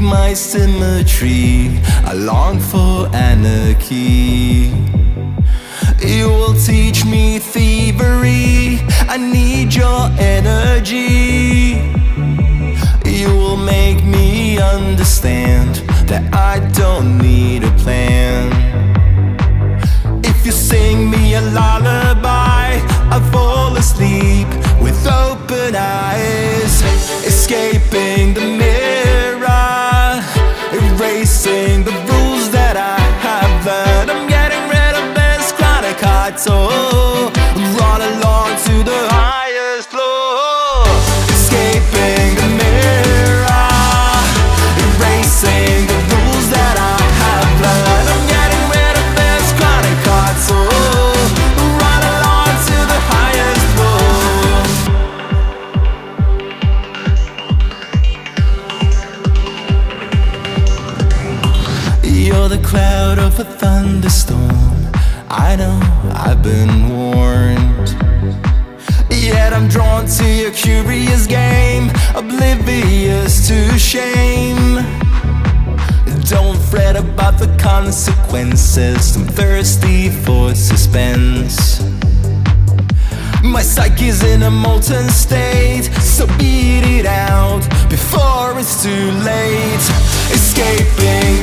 my symmetry. I long for anarchy. You will teach me thievery. I need your energy. You will make me understand that I don't need a plan. If you sing me a lullaby, I fall asleep with open eyes, so run along to the highest floor, escaping the mirror, erasing the rules that I have learned. I'm getting rid of this chronic so run along to the highest floor. You're the cloud of a thunderstorm. I know I've been warned. Yet I'm drawn to your curious game, oblivious to shame. Don't fret about the consequences. I'm thirsty for suspense. My psyche's in a molten state, so beat it out before it's too late. Escaping.